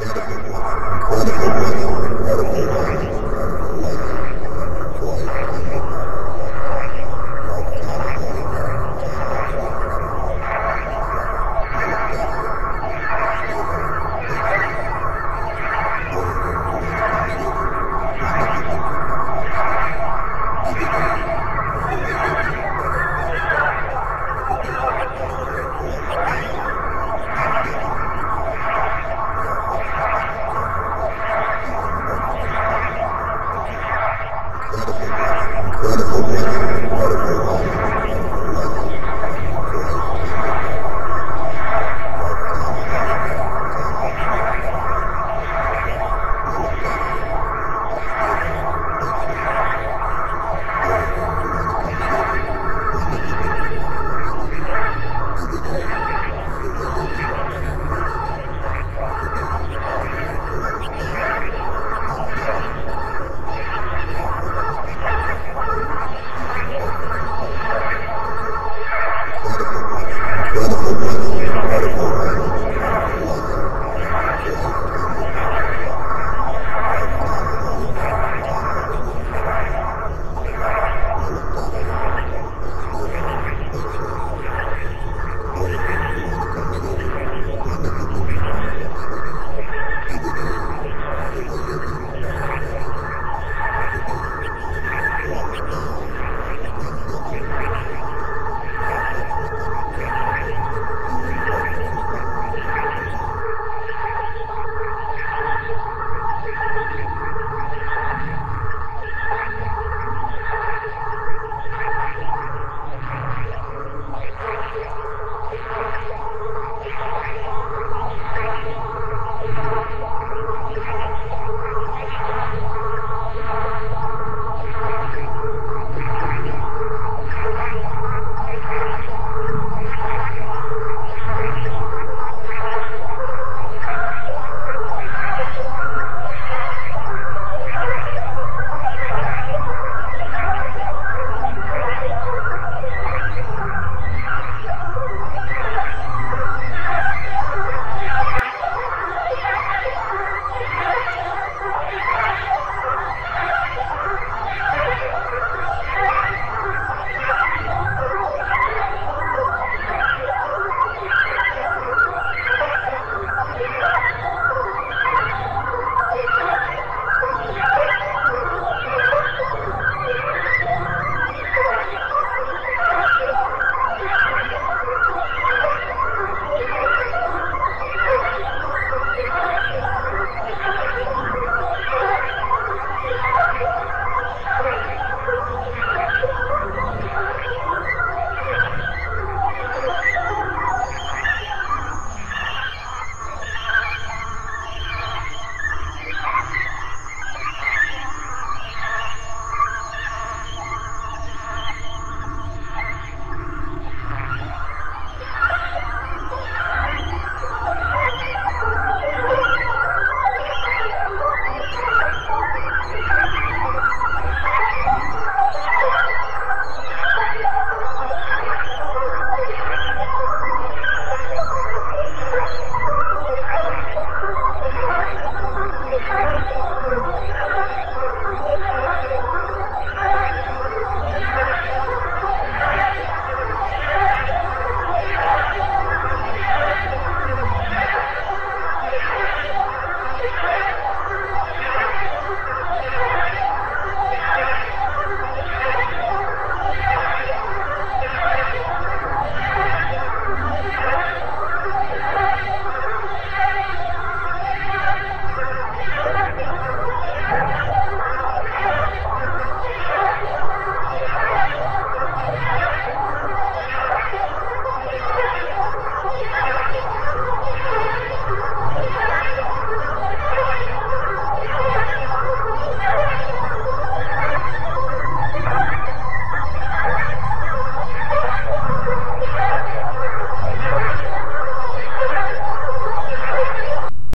incredible, incredible, incredible, incredible, incredible, incredible.